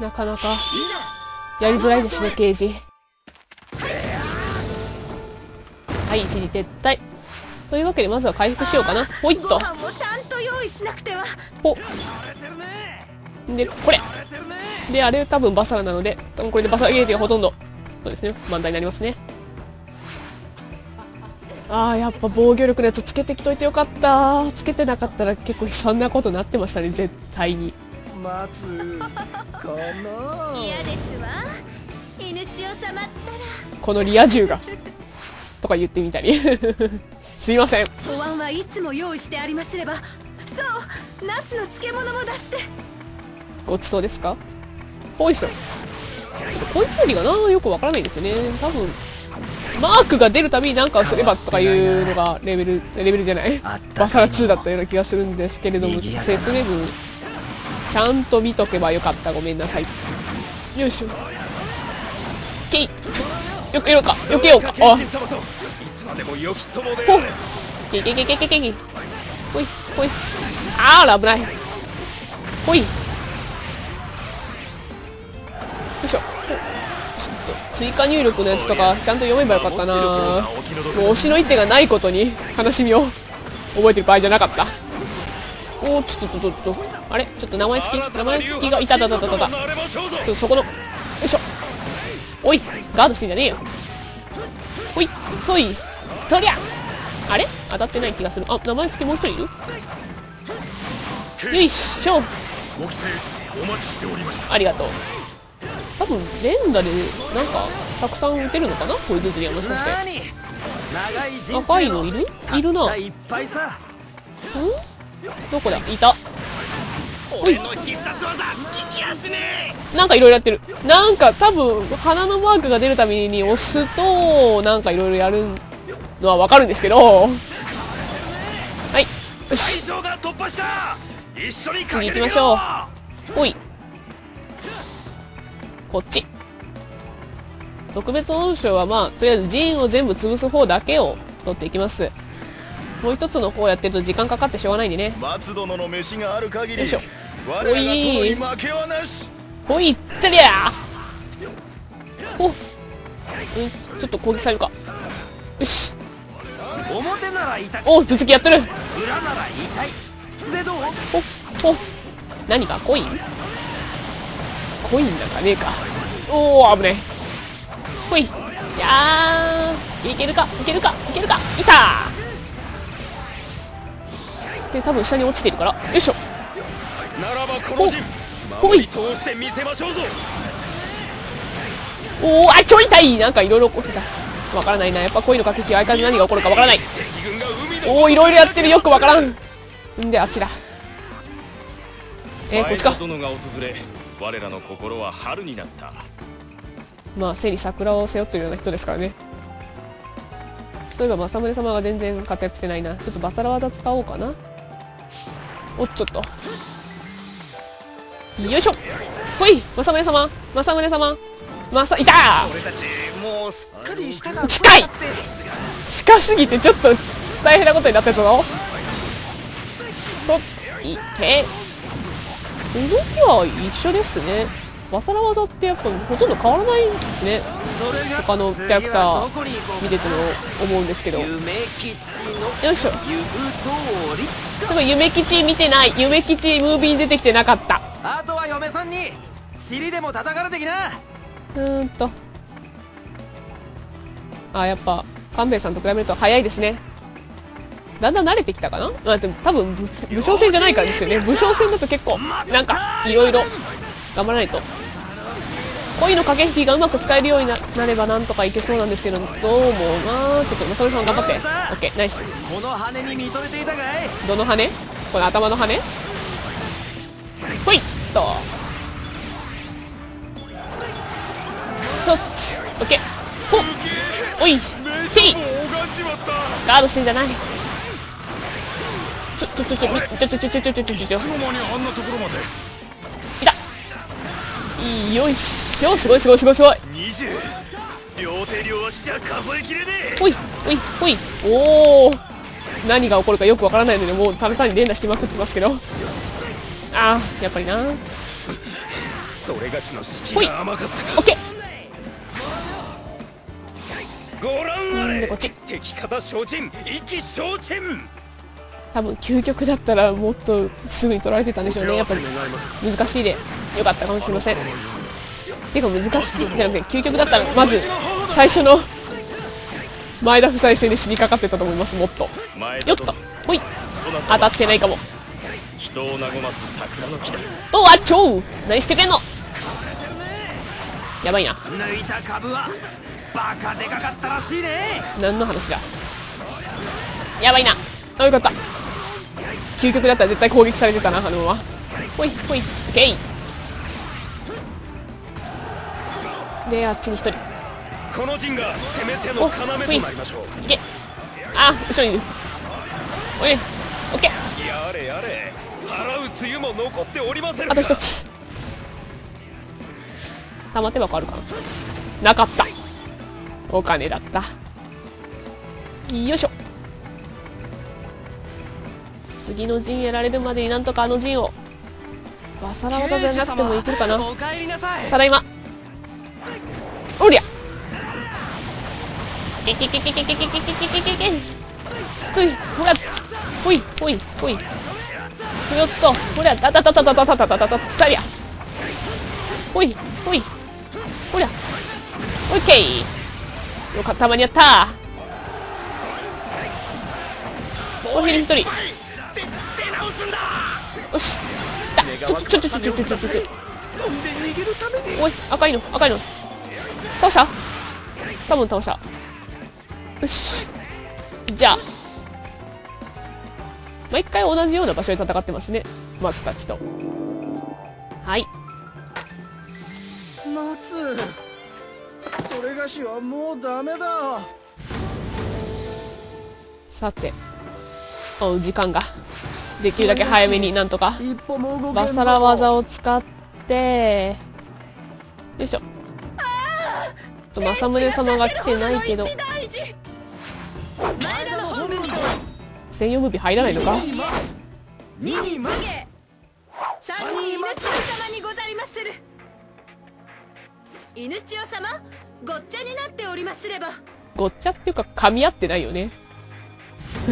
なかなか。やりづらいですね刑事。はい一時撤退。というわけでまずは回復しようかな。ほいっと。ご飯もちゃんと用意しなくては。ほでこれ。であれ多分バサラなので多分これでバサラゲージがほとんど。そうですね。満タンになりますね。あーやっぱ防御力のやつつけてきといてよかった。つけてなかったら結構悲惨なことになってましたね絶対に待つ。かな嫌ですわ。犬千代様ったら。このリア充が。とか言ってみたり。すいません。お椀はいつも用意してありますれば。そう。ナスの漬物も出して。ごちそうですか？ポイズンちょっとこいつよりがな？よくわからないんですよね。多分。マークが出るたびに何かをすればとかいうのがレベルレベルじゃない？バサラ2だったような気がするんですけれども説明文ちゃんと見とけばよかった。ごめんなさい。よいしょ。けいよけようか。よけようか。あ。様といつまでも良き友でほっけいけいけいけいけいけほいほい。あら危ない。ほい。よいしょ。ちょっと追加入力のやつとかちゃんと読めばよかったな。もう推しの一手がないことに悲しみを覚えてる場合じゃなかった。おおちょっとちょっとちょっと。あれ？ちょっと名前付き？名前付きがいたたたたたたちょっとそこのよいしょ。おいガードしてんじゃねえよ。ほいそい。とりゃ。あれ？当たってない気がする。あ名前付きもう一人いる？よいしょ。ご帰省お待ちしておりました。ありがとう。多分連打でなんかたくさん打てるのかな？こういうズリはもしかして。赤いのいる？いるな。たったいっぱいさどこだ？いた俺の必殺技聞きやすね。なんかいろいろやってる。なんか多分鼻のマークが出るために押すとなんかいろいろやるのはわかるんですけど。はい。よし。大将が突破した。一緒に次行きましょう。おい。こっち。特別恩賞はまあとりあえずジーンを全部潰す方だけを取っていきます。もう一つの方やってると時間かかってしょうがないんでね。松殿の飯がある限りよいしょ我らが殿に負けはなしほいってりゃ。おちょっと攻撃されるか。よし。表なら痛お続きやってる。裏なら痛いでどうおお何か？コイン？コインなんかねえか。おお危ねえ。ほいい。やー。いけるか？いけるか？いけるか？いたー。で多分下に落ちてるから。よいしょ。ならばこの陣守り通してみせましょうぞ。おおあちょい痛い。なんかいろいろ起こってた。わからないな。やっぱ恋の駆け引きは相変わらず何が起こるかわからない。おおいろいろやってる。よくわからん。んであっちだえー、こっちか。殿が訪れ我らの心は春になった。まあ背に桜を背負ってるような人ですからね。そういえば政宗様が全然活躍してないな。ちょっとバサラ技使おうかな。おっちょっとよいしょ。ほい。政宗様。政宗様。まさいた近い。近すぎてちょっと大変なことになったやつぞ。ほっいけ動きは一緒ですね。バサラ技ってやっぱほとんど変わらないんですね。他のキャラクター見てても思うんですけど。よいしょ。でも夢吉見てない。夢吉ムービーに出てきてなかった嫁さんに尻でも叩かれてきな。うーんと。あやっぱ勘兵衛さんと比べると早いですね。だんだん慣れてきたかな、まあ、でも多分武武将戦じゃないからですよね。武将戦だと結構なんかいろいろ頑張らないと。恋の駆け引きがうまく使えるようにななればなんとかいけそうなんですけどどうもなちょっとまさみさん頑張って。オッケーナイス。この羽に認めていたかい？どの羽この頭の羽ほい！っと。とっちオッケー。ほっ。おい。ていガードしてんじゃない。ちょちょちょちょみちょちょちょちょちょちょちょちょいた。よいしょ。すごいすごいすごいすごい。20両手両足じゃ数えきれねえ。ほいほいほい。おお何が起こるかよくわからないのでもうただ単に連打してまくってますけどあーやっぱりな。それがしのが甘かったオッケー。ご覧あれ。でこっち。敵方精進意気消沈。多分究極だったらもっとすぐに取られてたんでしょうねやっぱり。難しいで。よかったかもしれません。ていうか難しい。じゃなくて究極だったらまず最初の前田夫妻戦で死にかかってたと思いますもっと。前よっと。ほい。当たってないかも人を和ます桜の木だ。とあっちょう！何してくれんの？やばいな。抜いた株はバカでかかったらしいね。何の話だ？やばいな。あよかった。究極だったら絶対攻撃されてたなあのままほいほい。オッケーであっちに一人。この陣が攻め手の要となりましょう。い。け。あ後ろにいる。おいオッケー。やれやれ払う梅雨も残っておりませんあと一つ。玉手箱あるかな。なかった。お金だった。よいしょ。次の陣やられるまでになんとかあの陣を。バサラ技じゃなくてもいけるかな。ただいま。おりゃ。けけけけけけけけけけけけけついほらほいほいほいよっとほらたたたたたたたたたたたたりゃほいほいほりゃオッケーよかった間に合ったおひり一人よしだちょちょちょちょちょちょちょちょ飛んで逃げるためにおい赤いの赤いの倒した多分倒したよしじゃあ毎回同じような場所で戦ってますね。松たちと。はい。松それがしはもうダメだ。さておう時間が。できるだけ早めになんとか。一歩も動けんぞ。バサラ技を使って。よいしょ。と政宗様が来てないけど専用ムービー入らないのか？二人無下三人犬千代様にござりまする。犬千代様ごっちゃになっておりますれば。ごっちゃっていうか噛み合ってないよね。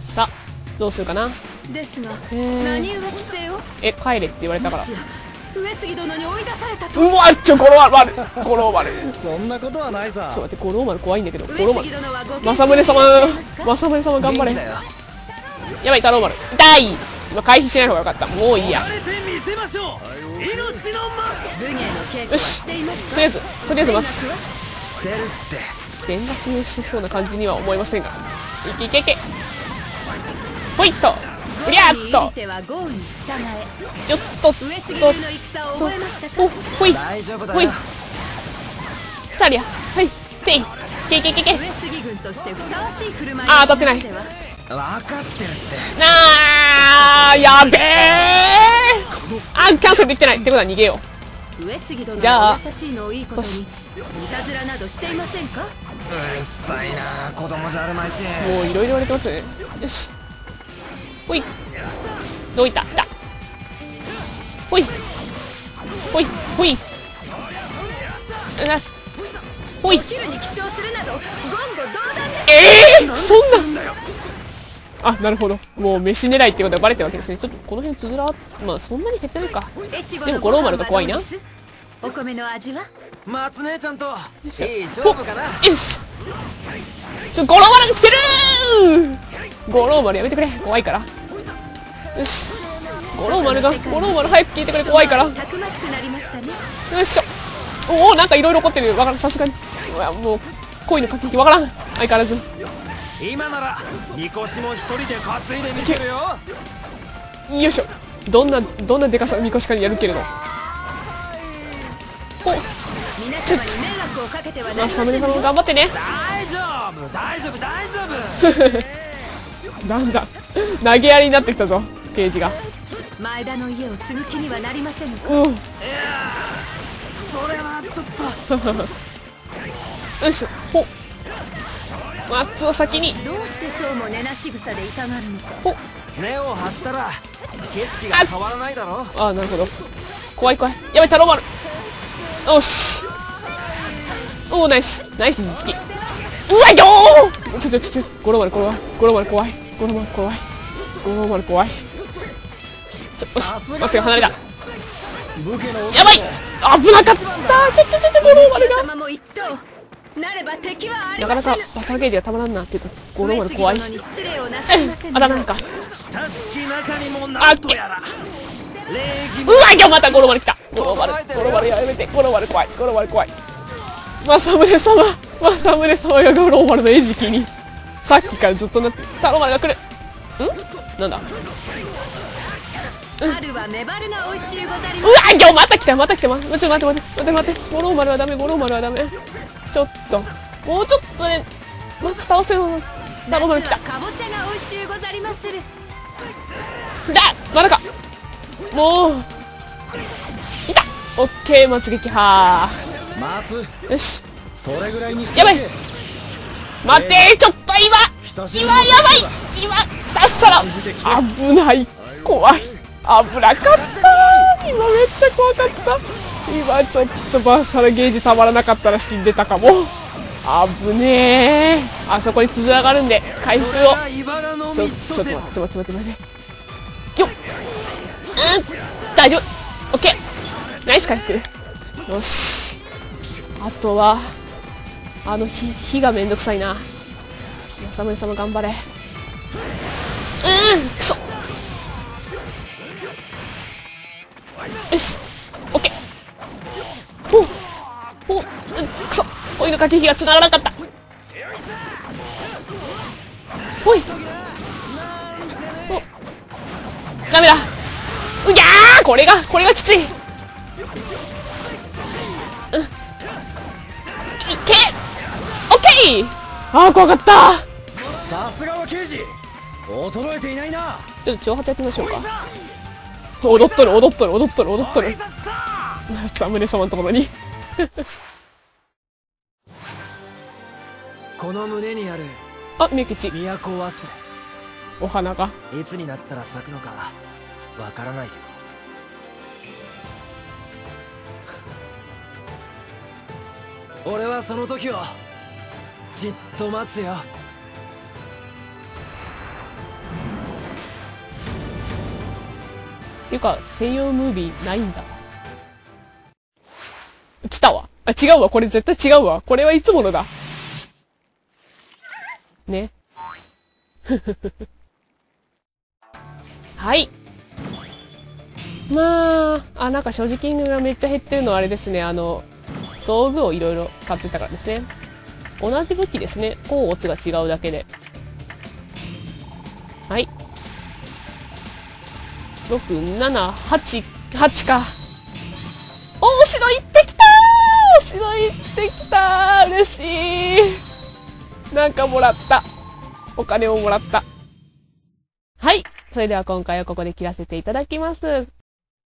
さあどうするかな？ですがー。何故規制を？え帰れって言われたから上杉殿に追い出されたと。うわちょ五郎丸五郎丸そんなことはないさ。ちょっと待って五郎丸怖いんだけど。五上郎丸政宗様政宗様頑張れ。やばい太郎丸痛い。今回避しない方がよかった。もういいや。よし。とりあえずとりあえず待つ。してるって。連絡してそうな感じには思いませんが。いけいけいけ。ほいっと。うりゃっとよっとっとおほいほいタリアはいていけいけいけいけあ当たってないなあやべえあキャンセルできてないってことは逃げようじゃあトシいたずらなどしていませんかうるさいな子供じゃあるまいしもういろいろ言われてますねよしほい。どういった？た。ほい。ほい。ほい。あほい。ええー、そんな。あなるほど。もう飯狙いってことがバレてるわけですね。ちょっとこの辺つづらまあそんなに減ってないか。でも五郎丸が怖いな。お米の味は？松姉ちゃんと。いい勝負かな。よし。ちょ五郎丸来てるー五郎丸やめてくれ。怖いから。よし。五郎丸が五郎丸早く聞いてくれ。怖いから。よたくましくなりましたね。いしょ。おおなんかいろいろ起こってる。わからん。さすがに。うわもう恋の駆け引きわからん。相変わらず。今ならみこしも一人で担いでみせるよ。よいしょ。どんなどんなでかさのみこしかにやるけれど。お。皆様に迷惑をかけてはなりませんまあサムネさんも頑張ってね。大丈夫大丈夫大丈夫 なんだ投げやりになってきたぞ刑事が前田の家を継ぐ気にはなりませんうんそれはちょっとよいしょほ松を先にどうしてそうも根なし草で痛がるのか？ほ根を張ったら景色が変わらないだろああ、なるほど。怖い怖い。やばい、タローマル。よし。おー、ナイス。ナイス頭突き。うわ、よーちょちょちょちょ、ゴロマル怖い。ゴロマル怖い。ゴロマル怖い。ゴロマル怖い。ちょ、よし。松が離れた。やばい危なかったちょちょちょちょ、ゴロマルが。なかなかませぬバサラゲージがたまらんなっていうか、ゴローマル怖い。上杉殿に失礼をなさいませぬあだ名か。親しき中にもなんとやら礼儀うわ、いや、またゴローマル来た。ゴローマル、ゴローマルやめて。ゴローマル怖い。ゴローマル怖い。政宗様、政宗様がゴローマルの餌食に、さっきからずっとなってる。タロマルが来る。ん？なんだ？春はメバルが美味しゅうござりうますわ、今日また来た、また来た。ま、ちょっと待って待って、待って待って。ゴロマルはダメ、ゴロマルはダメ。ちょっと、もうちょっとね、まず倒せよ。タロマル来た。かぼちゃが美味しゅうござりまする。だまだか。もう。いた。オッケー松撃破。松よし。それぐらいにしてやばい。待ってちょっと今今やばい。今出したら危ない。怖い。危なかった。今めっちゃ怖かった。今ちょっとバッサラゲージたまらなかったら死んでたかも。危ねえ。あそこに続上がるんで回復を。ちょちょっと待ってちょっと待って待って待って。よっうん。大丈夫。オッケー。ナイス回復。よし。あとはあの火火がめんどくさいな。政宗様頑張れ。うんくそ。よしオッケー。ほうほうくそ。恋の駆け引きが繋がらなかった。ほい。お。ダメだ。うぎゃー。これがこれがきつい。うん。いけ。オッケー。あー怖かった。さすがは刑事。衰えていないな。ちょっと挑発やってみましょうか。踊っとる踊っとる踊っとる踊っとる。サムネ様のところに。この胸にあるあみゆきち都忘お花が。れいつになったら咲くのかわからないけど。俺はその時をじっと待つよっていうか専用ムービーないんだ。来たわ。あ違うわ。これ絶対違うわ。これはいつものだ。ね。はい。まああなんか所持金がめっちゃ減ってるのはあれですね。あの装具をいろいろ買ってたからですね。同じ武器ですね。甲乙が違うだけで。はい。6788か。おお城行ってきたー。お城行ってきたー。嬉しい。なんかもらった。お金をもらった。はい。それでは今回はここで切らせていただきます。